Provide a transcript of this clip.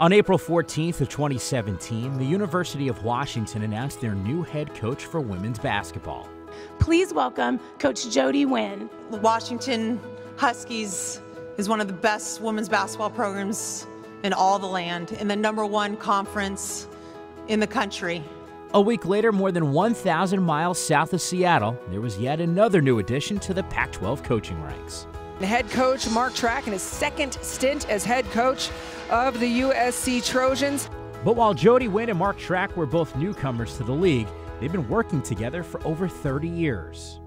On April 14th of 2017, the University of Washington announced their new head coach for women's basketball. Please welcome Coach Jody Wynn. The Washington Huskies is one of the best women's basketball programs in all the land, in the number one conference in the country. A week later, more than 1,000 miles south of Seattle, there was yet another new addition to the Pac 12 coaching ranks. Head coach Mark Trakh in his second stint as head coach of the USC Trojans. But while Jody Wynn and Mark Trakh were both newcomers to the league, they've been working together for over 30 years.